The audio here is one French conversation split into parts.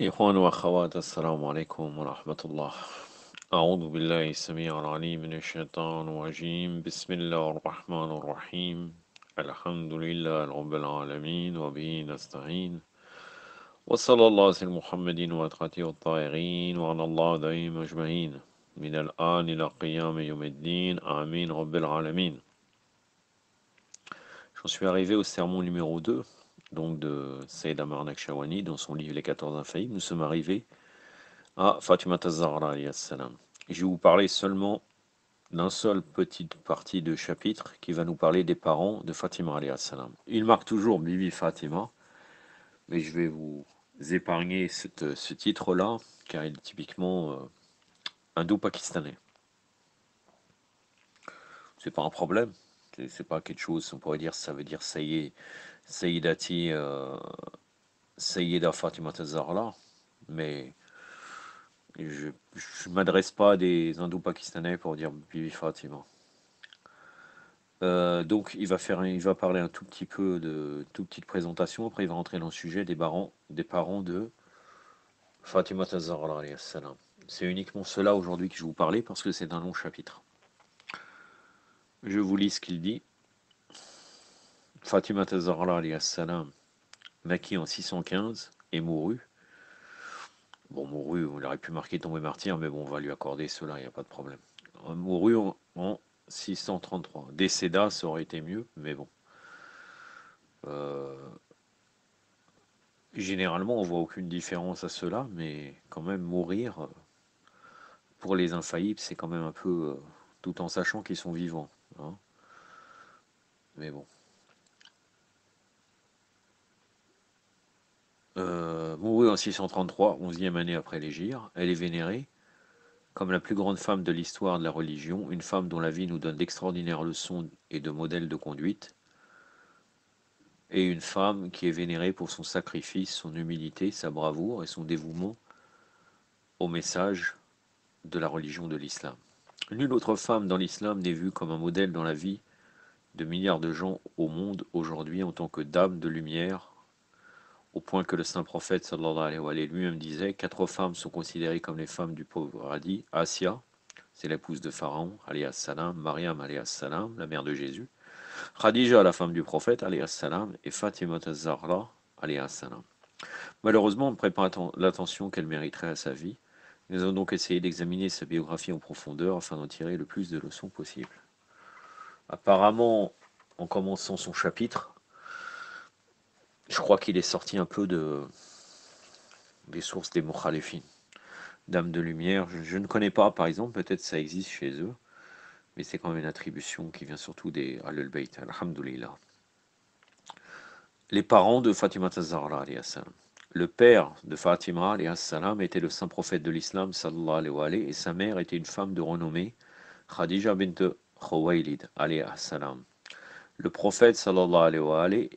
إخوان وأخوات السلام عليكم ورحمة الله. أعوذ بالله السميع العليم من الشيطان الرجيم. بسم الله الرحمن الرحيم. الحمد لله رب العالمين وبه نستعين. وصلى الله على محمد وأتقاته الطاهرين وعلى الله دائم أجمعين. من الآن إلى قيام يوم الدين. آمين رب العالمين. J'en suis arrivé au sermon numéro 2 donc de Sayyid Amar Nakshawani dans son livre Les 14 infaillibles. Nous sommes arrivés à Fatima Tazahra. Je vais vous parler seulement d'un seul petite partie de chapitre qui va nous parler des parents de Fatima salam. Il marque toujours Bibi Fatima, mais je vais vous épargner cette, ce titre-là, car il est typiquement euh, indo-pakistanais. C'est pas un problème, c'est pas quelque chose, on pourrait dire, ça veut dire ça y est, Sayyidati euh, Sayyida Fatima Tazarla, mais je ne m'adresse pas à des hindous pakistanais pour dire Bibi Fatima. Euh, donc il va faire, parler un tout petit peu de toute petite présentation. Après il va rentrer dans le sujet des parents, des parents de Fatima Tazarla. C'est uniquement cela aujourd'hui que je vous parler parce que c'est un long chapitre. Je vous lis ce qu'il dit. Fatima salam, naquit en 615 et mourut. Bon, mourut, on aurait pu marquer tombé martyr, mais bon, on va lui accorder cela, il n'y a pas de problème. Mourut en, 633. Décéda, ça aurait été mieux, mais bon. Euh, généralement, on voit aucune différence à cela, mais quand même, mourir, euh, pour les infaillibles, c'est quand même un peu, euh, tout en sachant qu'ils sont vivants. Hein. Mais bon. Euh, mourut en 633, 11e année après l'Égir. Elle est vénérée comme la plus grande femme de l'histoire de la religion, une femme dont la vie nous donne d'extraordinaires leçons et de modèles de conduite, et une femme qui est vénérée pour son sacrifice, son humilité, sa bravoure et son dévouement au message de la religion de l'islam. Nulle autre femme dans l'islam n'est vue comme un modèle dans la vie de milliards de gens au monde aujourd'hui en tant que dame de lumière, au point que le saint prophète sallallahu alayhi lui-même disait quatre femmes sont considérées comme les femmes du pauvre radis. Asia, c'est l'épouse de Pharaon, alayhi salam, Mariam, alayhi salam, la mère de Jésus, Khadija, la femme du prophète, alayhi salam, et Fatima Zahra, alayhi salam. Malheureusement, on ne prête pas l'attention qu'elle mériterait à sa vie. Nous avons donc essayé d'examiner sa biographie en profondeur afin d'en tirer le plus de leçons possible. Apparemment, en commençant son chapitre, je crois qu'il est sorti un peu de des sources des Mukhalifin, Dame de lumière. Je, ne connais pas, par exemple, peut-être ça existe chez eux, mais c'est quand même une attribution qui vient surtout des Alul Bayt, alhamdulillah. Les parents de Fatima Tazahra, le père de Fatima salam, était le saint prophète de l'islam et sa mère était une femme de renommée, Khadija bint Khuwaylid salam. Le prophète sallallahu alayhi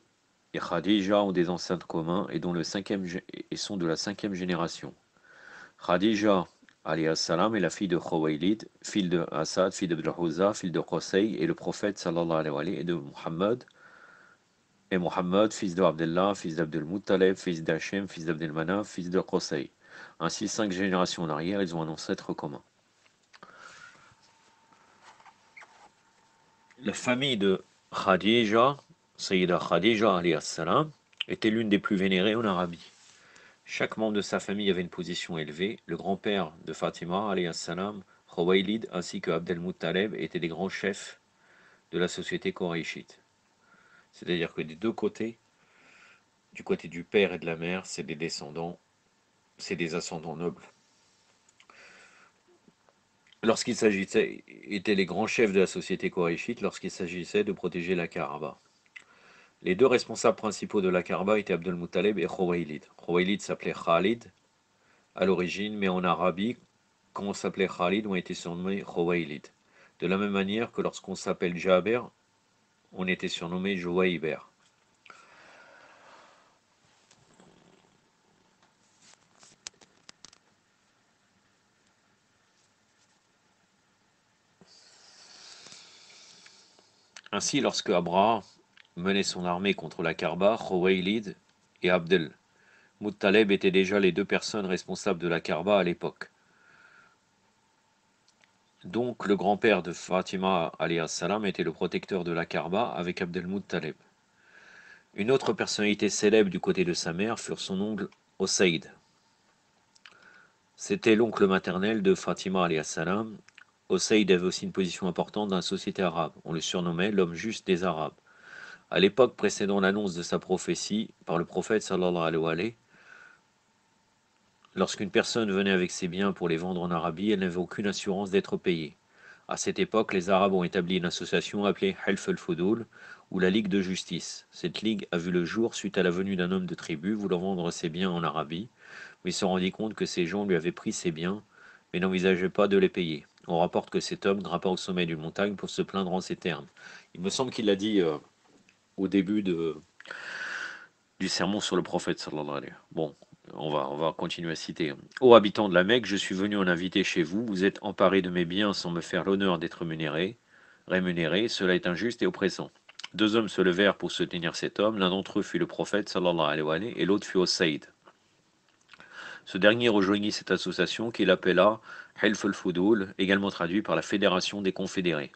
et Khadija ont des ancêtres communs et, dont le cinquième, et sont de la cinquième génération. Khadija salam est la fille de Khawaylid, fille de Assad, fille de fille de Qusay, et le prophète sallallahu alayhi wa et de Muhammad, et Muhammad, fils de Abdullah, fils d'Abdul fils d'Hachem, fils d'Abdel Manaf, fils de Qusay. Ainsi, cinq générations en arrière, ils ont un ancêtre commun. La famille de Khadija Sayyida Khadija était l'une des plus vénérées en Arabie. Chaque membre de sa famille avait une position élevée. Le grand-père de Fatima salam, Khawaylid ainsi que Abdel Muttaleb étaient des grands chefs de la société koraïchite. C'est-à-dire que des deux côtés, du côté du père et de la mère, c'est des descendants, c'est des ascendants nobles. Lorsqu'il s'agissait, étaient les grands chefs de la société koraïchite lorsqu'il s'agissait de protéger la Kaaba. Les deux responsables principaux de la Karba étaient Abdel Muttalib et Khawaylid. Khawaylid s'appelait Khalid à l'origine, mais en Arabie, quand on s'appelait Khalid, on était surnommé Khawaylid. De la même manière que lorsqu'on s'appelle Jaber, on était surnommé Jouaïber. Ainsi, lorsque Abraham menait son armée contre la Karba, Khawaylid et Abdel Muttaleb étaient déjà les deux personnes responsables de la Karba à l'époque. Donc le grand-père de Fatima salam était le protecteur de la Karba avec Abdelmuttaleb. Une autre personnalité célèbre du côté de sa mère fut son oncle Osaïd. C'était l'oncle maternel de Fatima salam. Osaïd avait aussi une position importante dans la société arabe. On le surnommait l'homme juste des Arabes. À l'époque précédant l'annonce de sa prophétie par le prophète sallallahu alayhi Lorsqu'une personne venait avec ses biens pour les vendre en Arabie, elle n'avait aucune assurance d'être payée. À cette époque, les Arabes ont établi une association appelée Helf al-Fudul, ou la Ligue de justice. Cette ligue a vu le jour suite à la venue d'un homme de tribu voulant vendre ses biens en Arabie, mais il se rendit compte que ces gens lui avaient pris ses biens, mais n'envisageaient pas de les payer. On rapporte que cet homme grimpa au sommet d'une montagne pour se plaindre en ces termes. Il me semble qu'il l'a dit euh, au début du sermon sur le prophète Bon, on va, on va continuer à citer. Ô habitants de la Mecque, je suis venu en inviter chez vous. Vous êtes emparés de mes biens sans me faire l'honneur d'être rémunéré. Cela est injuste et oppressant. Deux hommes se levèrent pour soutenir cet homme. L'un d'entre eux fut le prophète, sallallahu alayhi et l'autre fut Osaïd. Ce dernier rejoignit cette association qu'il appela Helf al-Fudul, également traduit par la Fédération des Confédérés.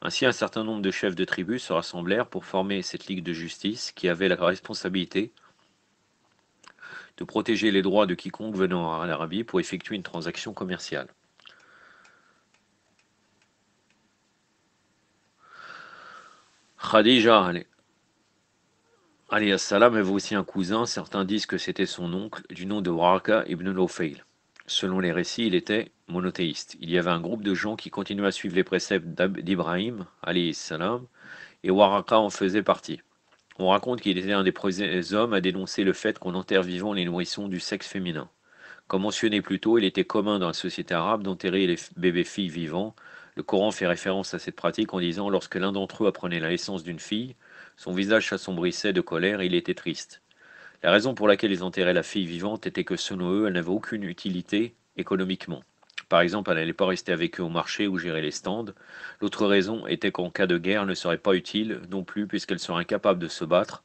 Ainsi, un certain nombre de chefs de tribus se rassemblèrent pour former cette ligue de justice qui avait la responsabilité de protéger les droits de quiconque venant à l'Arabie pour effectuer une transaction commerciale. Khadija salam avait aussi un cousin, certains disent que c'était son oncle, du nom de Waraka ibn Lofeil. Selon les récits, il était monothéiste. Il y avait un groupe de gens qui continuaient à suivre les préceptes d'Ibrahim, salam, et Waraka en faisait partie. On raconte qu'il était un des premiers hommes à dénoncer le fait qu'on enterre vivant les nourrissons du sexe féminin. Comme mentionné plus tôt, il était commun dans la société arabe d'enterrer les bébés filles vivants. Le Coran fait référence à cette pratique en disant lorsque l'un d'entre eux apprenait la naissance d'une fille, son visage s'assombrissait de colère et il était triste. La raison pour laquelle ils enterraient la fille vivante était que selon eux, elle n'avait aucune utilité économiquement. Par exemple, elle n'allait pas rester avec eux au marché ou gérer les stands. L'autre raison était qu'en cas de guerre, elle ne serait pas utile non plus puisqu'elle serait incapable de se battre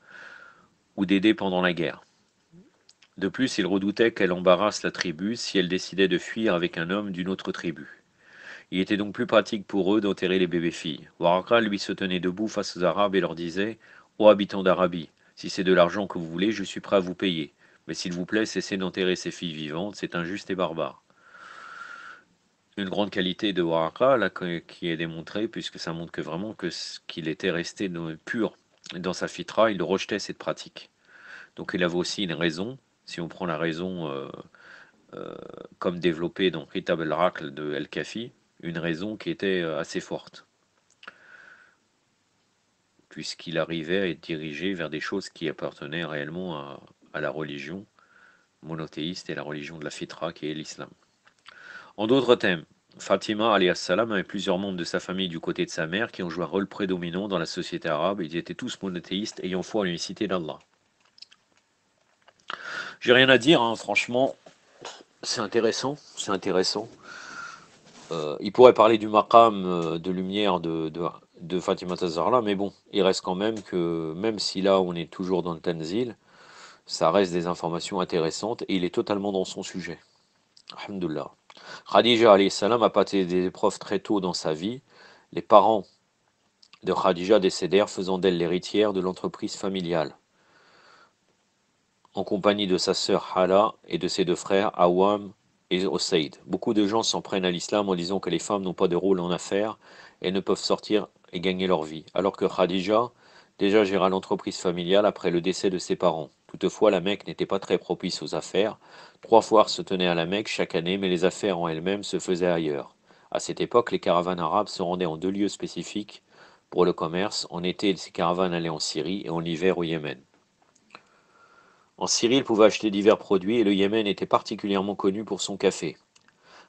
ou d'aider pendant la guerre. De plus, ils redoutaient qu'elle embarrasse la tribu si elle décidait de fuir avec un homme d'une autre tribu. Il était donc plus pratique pour eux d'enterrer les bébés filles. Waraka, lui, se tenait debout face aux Arabes et leur disait Ô habitants d'Arabie, si c'est de l'argent que vous voulez, je suis prêt à vous payer. Mais s'il vous plaît, cessez d'enterrer ces filles vivantes, c'est injuste et barbare une grande qualité de Waraka là, qui est démontrée, puisque ça montre que vraiment que qu'il était resté pur dans sa fitra, il rejetait cette pratique. Donc il avait aussi une raison, si on prend la raison euh, euh, comme développée dans Kitab al-Raql de El-Kafi, une raison qui était euh, assez forte. Puisqu'il arrivait à être dirigé vers des choses qui appartenaient réellement à, la religion monothéiste et la religion de la fitra qui est l'islam. En d'autres thèmes, Fatima salam avait plusieurs membres de sa famille du côté de sa mère qui ont joué un rôle prédominant dans la société arabe. Ils étaient tous monothéistes ayant foi en l'unicité d'Allah. J'ai rien à dire, hein, franchement, c'est intéressant, c'est intéressant. Euh, il pourrait parler du maqam euh, de lumière de, Fatima Tazarla, mais bon, il reste quand même que, même si là on est toujours dans le Tanzil, ça reste des informations intéressantes et il est totalement dans son sujet. Alhamdulillah. Khadija salam a passé des épreuves très tôt dans sa vie. Les parents de Khadija décédèrent, faisant d'elle l'héritière de l'entreprise familiale. En compagnie de sa sœur Hala et de ses deux frères Awam Beaucoup de gens s'en prennent à l'islam en disant que les femmes n'ont pas de rôle en affaires et ne peuvent sortir et gagner leur vie, alors que Khadija déjà géra l'entreprise familiale après le décès de ses parents. Toutefois, la Mecque n'était pas très propice aux affaires. Trois foires se tenaient à la Mecque chaque année, mais les affaires en elles-mêmes se faisaient ailleurs. À cette époque, les caravanes arabes se rendaient en deux lieux spécifiques pour le commerce. En été, ces caravanes allaient en Syrie et en hiver au Yémen. En Syrie, ils pouvaient acheter divers produits et le Yémen était particulièrement connu pour son café.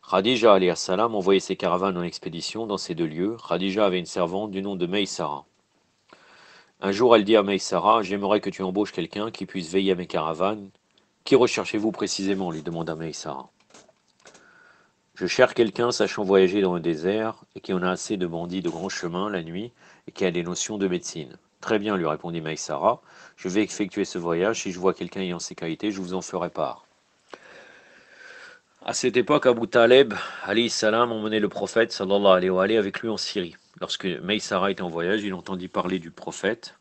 Khadija salam envoyait ses caravanes en expédition dans ces deux lieux. Khadija avait une servante du nom de Meïsara. Un jour, elle dit à Meïsara J'aimerais que tu embauches quelqu'un qui puisse veiller à mes caravanes. Qui recherchez-vous précisément? lui demanda Meïsara. Je cherche quelqu'un sachant voyager dans le désert et qui en a assez de bandits de grand chemin la nuit et qui a des notions de médecine. Très bien, lui répondit Maïsara, je vais effectuer ce voyage, si je vois quelqu'un ayant ces qualités, je vous en ferai part. À cette époque, Abu Taleb, alayhi salam, emmenait le prophète, sallallahu alayhi wa avec lui en Syrie. Lorsque Maïsara était en voyage, il entendit parler du prophète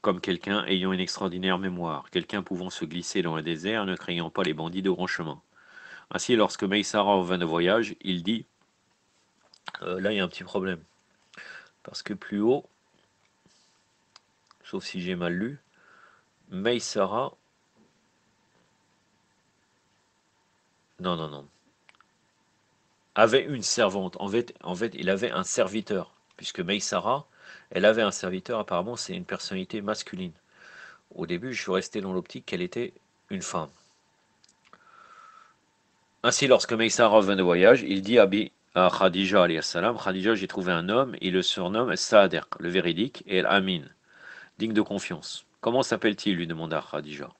comme quelqu'un ayant une extraordinaire mémoire, quelqu'un pouvant se glisser dans un désert ne craignant pas les bandits de grand chemin. Ainsi, lorsque Maïsara revint de voyage, il dit euh, Là, il y a un petit problème. Parce que plus haut, sauf si j'ai mal lu, Maïsara. Non, non, non. Avait une servante. En fait, en fait il avait un serviteur. Puisque Maïsara, elle avait un serviteur, apparemment, c'est une personnalité masculine. Au début, je suis resté dans l'optique qu'elle était une femme. Ainsi, lorsque Maïsara revint de voyage, il dit à, Khadija, salam, Khadija, j'ai trouvé un homme, il le surnomme Sa'adir, le véridique, et Amin, digne de confiance. Comment s'appelle-t-il lui demanda Khadija.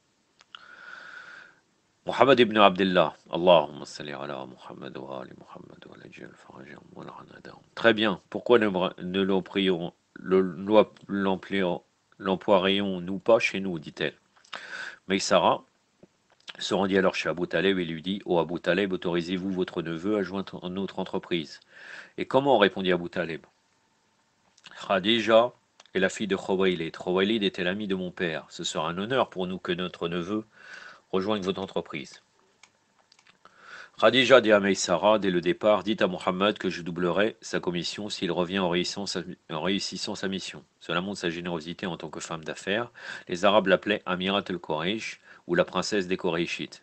Muhammad ibn Abdullah. Allahumma salli ala Muhammad wa ali Muhammad wa Très bien. Pourquoi ne, l'emploierions-nous pas chez nous dit-elle. Mais Sarah se rendit alors chez Abu Taleb et lui dit Ô oh Abu Taleb, autorisez-vous votre neveu à joindre notre entreprise? Et comment répondit Abu Taleb Khadija est la fille de Khawailid. Khawailid était l'ami de mon père. Ce sera un honneur pour nous que notre neveu rejoigne votre entreprise. Khadija dit à dès le départ, dites à Mohammed que je doublerai sa commission s'il revient en réussissant, sa, mission. Cela montre sa générosité en tant que femme d'affaires. Les Arabes l'appelaient Amirat el-Quraysh ou la princesse des Qurayshites.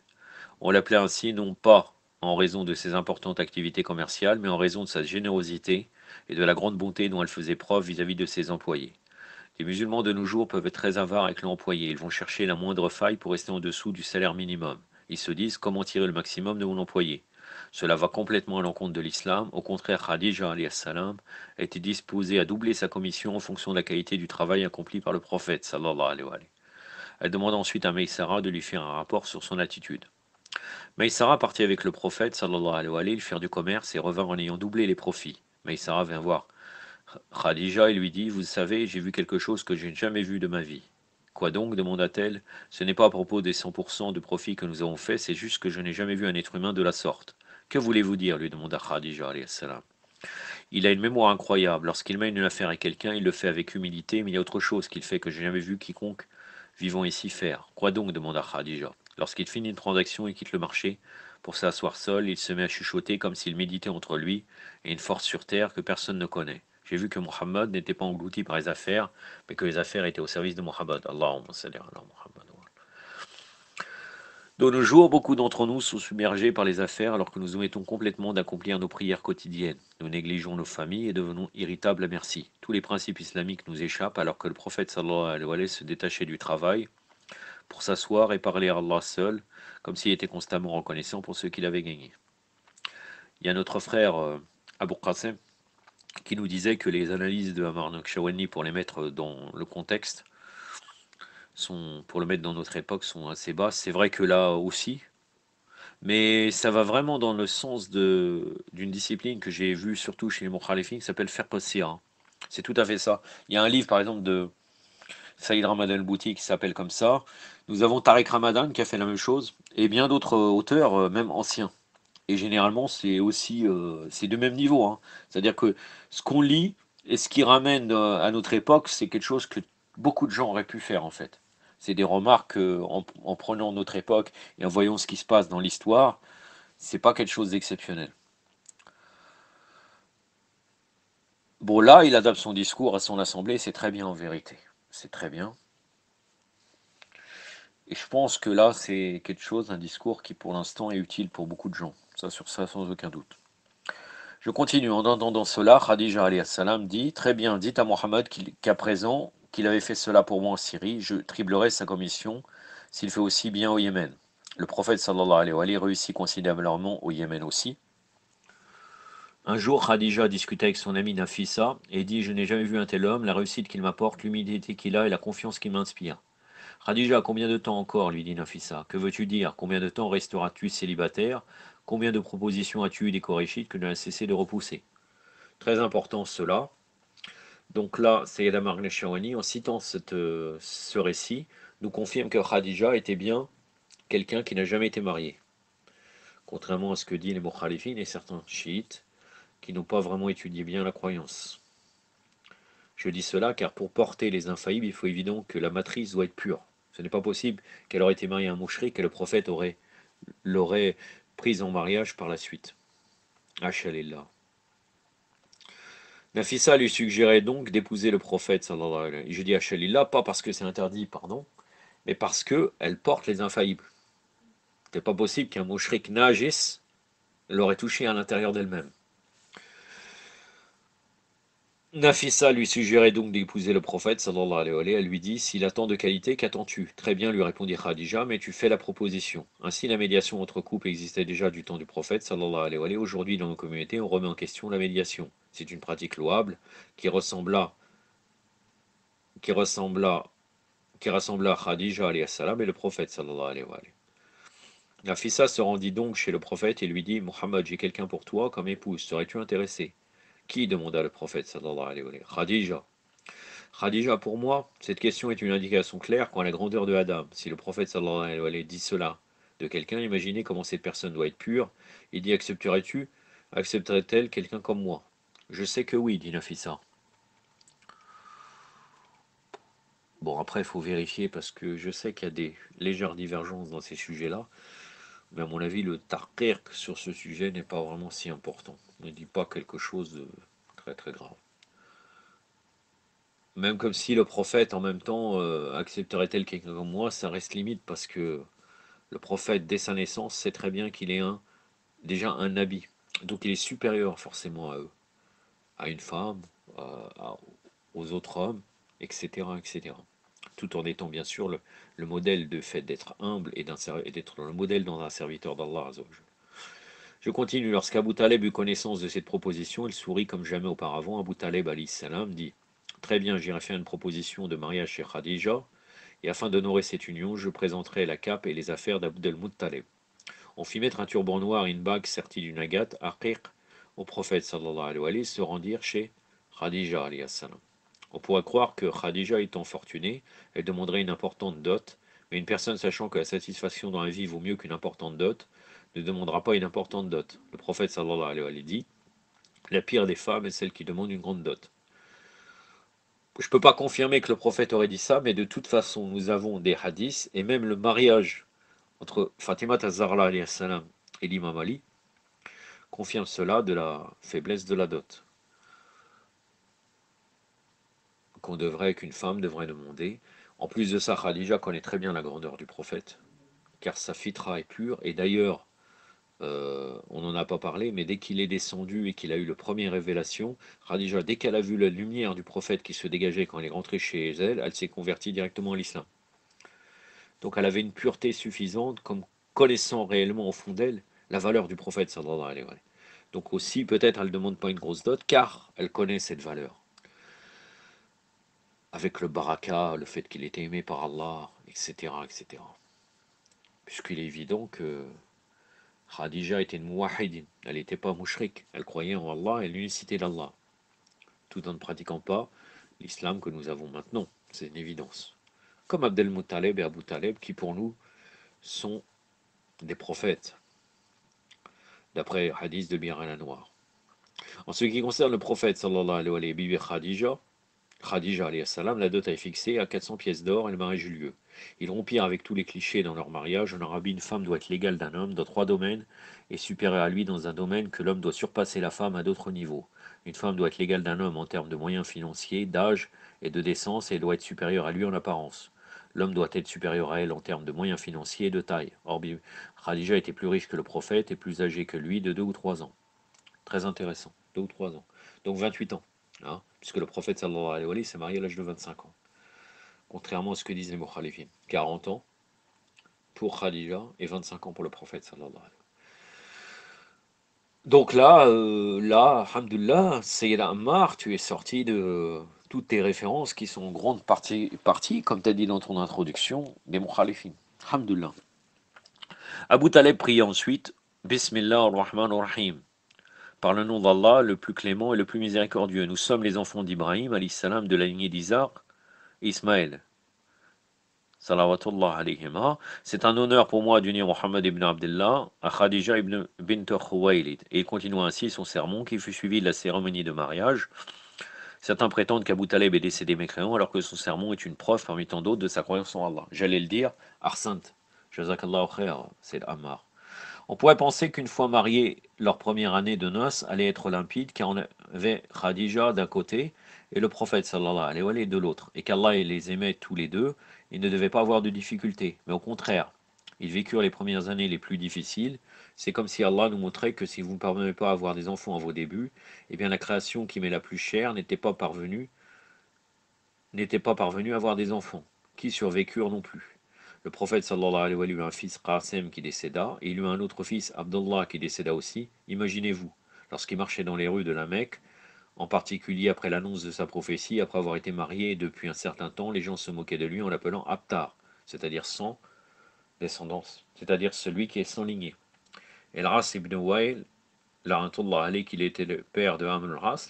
On l'appelait ainsi non pas en raison de ses importantes activités commerciales, mais en raison de sa générosité et de la grande bonté dont elle faisait preuve vis-à-vis de ses employés. Les musulmans de nos jours peuvent être très avares avec l'employé. Ils vont chercher la moindre faille pour rester en dessous du salaire minimum. Ils se disent comment tirer le maximum de mon employé? Cela va complètement à l'encontre de l'islam. Au contraire, Khadija salam était disposée à doubler sa commission en fonction de la qualité du travail accompli par le prophète. Elle demanda ensuite à Maïsara de lui faire un rapport sur son attitude. Maïsara partit avec le prophète, sallallahu alayhi wa firent du commerce et revint en ayant doublé les profits. Maïsara vint voir Khadija lui dit Vous savez, j'ai vu quelque chose que je n'ai jamais vu de ma vie. Quoi donc? demanda-t-elle. Ce n'est pas à propos des 100% de profit que nous avons fait, c'est juste que je n'ai jamais vu un être humain de la sorte. Que voulez-vous dire? lui demanda Khadija. Il a une mémoire incroyable. Lorsqu'il mène une affaire à quelqu'un, il le fait avec humilité, mais il y a autre chose qu'il fait que j'ai jamais vu quiconque vivant ici faire. Quoi donc? demanda Khadija. Lorsqu'il finit une transaction et quitte le marché, pour s'asseoir seul, il se met à chuchoter comme s'il méditait entre lui et une force sur terre que personne ne connaît. J'ai vu que Mohammed n'était pas englouti par les affaires, mais que les affaires étaient au service de Mohammed. Allahumma salli ala Muhammad. De nos jours, beaucoup d'entre nous sont submergés par les affaires alors que nous omettons complètement d'accomplir nos prières quotidiennes. Nous négligeons nos familles et devenons irritables à merci. Tous les principes islamiques nous échappent alors que le prophète sallallahu alayhi wa se détachait du travail pour s'asseoir et parler à Allah seul, comme s'il était constamment reconnaissant pour ce qu'il avait gagné. Il y a notre frère euh, Abu Qasim qui nous disait que les analyses de Amar Shawani pour les mettre dans le contexte, sont, pour le mettre dans notre époque, sont assez basses. C'est vrai que là aussi, mais ça va vraiment dans le sens d'une discipline que j'ai vue surtout chez les Mokhalifin qui s'appelle faire. C'est tout à fait ça. Il y a un livre par exemple de Saïd Ramadan el-Bouti qui s'appelle comme ça. Nous avons Tariq Ramadan qui a fait la même chose et bien d'autres auteurs, euh, même anciens. Et généralement, c'est aussi euh, de même niveau. Hein. C'est-à-dire que ce qu'on lit et ce qui ramène euh, à notre époque, c'est quelque chose que beaucoup de gens auraient pu faire en fait. C'est des remarques euh, en, prenant notre époque et en voyant ce qui se passe dans l'histoire, c'est pas quelque chose d'exceptionnel. Bon là, il adapte son discours à son assemblée, c'est très bien en vérité. C'est très bien. Et je pense que là, c'est quelque chose, un discours qui pour l'instant est utile pour beaucoup de gens. Ça, sur ça, sans aucun doute. Je continue. En entendant cela, Khadija salam dit Très bien, dites à Mohammed qu'à présent, qu'il avait fait cela pour moi en Syrie, je triplerai sa commission s'il fait aussi bien au Yémen. Le prophète sallallahu alayhi wa réussit considérablement au Yémen aussi. Un jour, Khadija discutait avec son ami Nafissa et dit Je n'ai jamais vu un tel homme, la réussite qu'il m'apporte, l'humilité qu'il a et la confiance qu'il m'inspire. Khadija, combien de temps encore lui dit Nafissa. Que veux-tu dire? Combien de temps resteras-tu célibataire? Combien de propositions as-tu eu des Koréchites que tu n'as cessé de repousser? Très important cela. Donc là, Sayyid Amar en citant ce récit, nous confirme que Khadija était bien quelqu'un qui n'a jamais été marié. Contrairement à ce que disent les Mukhalifin et certains chiites, qui n'ont pas vraiment étudié bien la croyance. Je dis cela car pour porter les infaillibles, il faut évidemment que la matrice doit être pure. Ce n'est pas possible qu'elle aurait été mariée à un moucherik et le prophète aurait l'aurait prise en mariage par la suite. là. Nafissa lui suggérait donc d'épouser le prophète, sallallahu alayhi Je dis Hachalillah, pas parce que c'est interdit, pardon, mais parce qu'elle porte les infaillibles. Ce n'est pas possible qu'un mouchrik najis l'aurait touché à l'intérieur d'elle-même. Nafissa lui suggérait donc d'épouser le prophète, sallallahu alayhi wa Elle lui dit S'il a tant de qualité, qu'attends-tu? Très bien, lui répondit Khadija, mais tu fais la proposition. Ainsi, la médiation entre couples existait déjà du temps du prophète, sallallahu alayhi wa Aujourd'hui, dans nos communautés, on remet en question la médiation. C'est une pratique louable qui ressembla, qui ressembla, qui rassembla Khadija alayhi salam et le prophète, sallallahu alayhi wa Nafissa se rendit donc chez le prophète et lui dit Mohammed, j'ai quelqu'un pour toi comme épouse, serais-tu intéressé? Qui demanda le prophète sallallahu alayhi wa Khadija. Khadija, pour moi, cette question est une indication claire quant à la grandeur de Adam. Si le prophète sallallahu alayhi dit cela de quelqu'un, imaginez comment cette personne doit être pure. Il dit Accepterais-tu? Accepterait-elle quelqu'un comme moi? Je sais que oui, dit Nafissa. Bon, après, il faut vérifier parce que je sais qu'il y a des légères divergences dans ces sujets-là. Mais à mon avis, le tarqirq sur ce sujet n'est pas vraiment si important. Ne dit pas quelque chose de très très grave. Même comme si le prophète en même temps euh, accepterait-elle quelqu'un comme moi, ça reste limite parce que le prophète, dès sa naissance, sait très bien qu'il est un, déjà un habit. Donc il est supérieur forcément à eux, à une femme, aux autres hommes, etc., etc tout en étant bien sûr le, modèle de fait d'être humble et d'être le modèle dans un serviteur d'Allah. Je continue. Lorsqu'Abu Taleb eut connaissance de cette proposition, il sourit comme jamais auparavant. Abu Taleb salam dit Très bien, j'irai faire une proposition de mariage chez Khadija, et afin d'honorer cette union, je présenterai la cape et les affaires d'Abdel Muttaleb. On fit mettre un turban noir et une bague sertie d'une agate, aqiq, au prophète sallallahu alayhi wa sallam, se rendirent chez Khadija salam. On pourrait croire que Khadija étant fortunée, elle demanderait une importante dot, mais une personne sachant que la satisfaction dans la vie vaut mieux qu'une importante dot, ne demandera pas une importante dot. Le prophète sallallahu alayhi wa sallam dit La pire des femmes est celle qui demande une grande dot. Je ne peux pas confirmer que le prophète aurait dit ça, mais de toute façon, nous avons des hadiths, et même le mariage entre Fatima Tazarla et l'imam Ali confirme cela de la faiblesse de la dot. qu'on devrait, qu'une femme devrait demander. En plus de ça, Khadija connaît très bien la grandeur du prophète, car sa fitra est pure, et d'ailleurs, euh, on n'en a pas parlé, mais dès qu'il est descendu et qu'il a eu la première révélation, Khadija, dès qu'elle a vu la lumière du prophète qui se dégageait quand elle est rentrée chez elle, elle s'est convertie directement à l'islam. Donc elle avait une pureté suffisante, comme connaissant réellement au fond d'elle la valeur du prophète. Donc aussi, peut-être, elle ne demande pas une grosse dot, car elle connaît cette valeur avec le baraka, le fait qu'il était aimé par Allah, etc. etc. Puisqu'il est évident que Khadija était une muwahidin, elle n'était pas mouchrik, elle croyait en Allah et l'unicité d'Allah, tout en ne pratiquant pas l'islam que nous avons maintenant, c'est une évidence. Comme Abdel Muttaleb et Abu Taleb, qui pour nous sont des prophètes, d'après hadith de Bir la. En ce qui concerne le prophète, sallallahu alayhi wa Khadija, Khadija salam, la dot est fixée à 400 pièces d'or et le mariage eut lieu. Ils rompirent avec tous les clichés dans leur mariage. En Arabie, une femme doit être l'égale d'un homme dans trois domaines et supérieure à lui dans un domaine que l'homme doit surpasser la femme à d'autres niveaux. Une femme doit être l'égale d'un homme en termes de moyens financiers, d'âge et de décence et doit être supérieure à lui en apparence. L'homme doit être supérieur à elle en termes de moyens financiers et de taille. Or, Khadija était plus riche que le prophète et plus âgé que lui de deux ou trois ans. Très intéressant, deux ou trois ans. Donc 28 ans. Hein, puisque le prophète sallallahu alayhi wa sallam s'est marié à l'âge de 25 ans. Contrairement à ce que disent les Mukhalifin. 40 ans pour Khadija et 25 ans pour le prophète sallallahu alayhi wa sallam. Donc là, euh, là, alhamdulillah, Sayyida Ammar, tu es sorti de toutes tes références qui sont en grande partie, partie comme tu as dit dans ton introduction, des Mukhalifin. Alhamdulillah. Abu Taleb prie ensuite Bismillah ar-Rahman ar-Rahim. Par le nom d'Allah, le plus clément et le plus miséricordieux. Nous sommes les enfants d'Ibrahim, salam, de la lignée d'Isaac, Ismaël. C'est un honneur pour moi d'unir Mohammed ibn Abdullah à Khadija ibn bint Khuwaylid. Et il continua ainsi son sermon qui fut suivi de la cérémonie de mariage. Certains prétendent qu'Abu Taleb est décédé mécréant alors que son sermon est une preuve parmi tant d'autres de sa croyance en Allah. J'allais le dire, Arsant, Jazakallah khair, c'est Ammar. On pourrait penser qu'une fois mariés, leur première année de noces allait être limpide, car on avait Khadija d'un côté et le prophète sallallahu alayhi de l'autre, et qu'Allah les aimait tous les deux, ils ne devaient pas avoir de difficultés. Mais au contraire, ils vécurent les premières années les plus difficiles. C'est comme si Allah nous montrait que si vous ne parvenez pas à avoir des enfants à vos débuts, eh bien la création qui m'est la plus chère n'était pas parvenue n'était pas parvenue à avoir des enfants, qui survécurent non plus. Le prophète sallallahu alayhi wa eut un fils Qasim qui décéda, et il eut un autre fils Abdullah qui décéda aussi. Imaginez-vous, lorsqu'il marchait dans les rues de la Mecque, en particulier après l'annonce de sa prophétie, après avoir été marié depuis un certain temps, les gens se moquaient de lui en l'appelant Abtar, c'est-à-dire sans descendance, c'est-à-dire celui qui est sans lignée. Et Ras ibn Wail, La'antullah Ali, qu'il était le père de Amr al-Ras,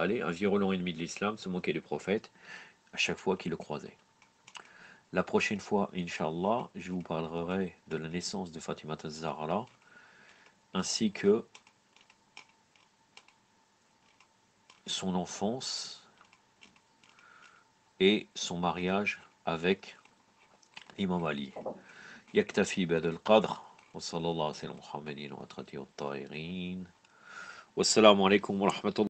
Ali, un virulent ennemi de l'islam, se moquait du prophète à chaque fois qu'il le croisait. La prochaine fois, Inch'Allah, je vous parlerai de la naissance de Fatima Zahra, ainsi que son enfance et son mariage avec Imam Ali. يكتفي بهذا القدر وصلى الله على سيدنا محمد وأترته الطاهرين والسلام عليكم ورحمة الله